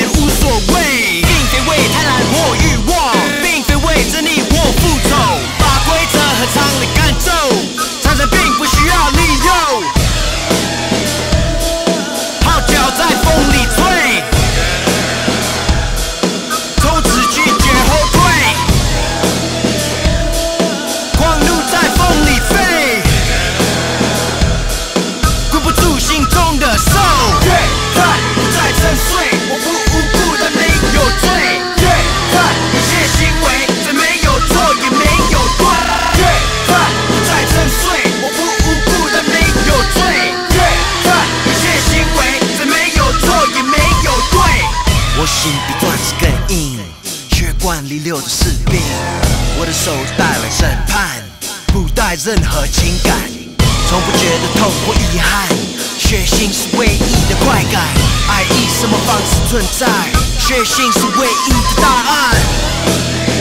无所谓，并非为贪婪或欲望，并非为真理或复仇，把规则和常理。有着士兵我的手带来审判不带任何情感。从不觉得痛或遗憾血性是唯一的快感爱以什么方式存在？血性是唯一的答案。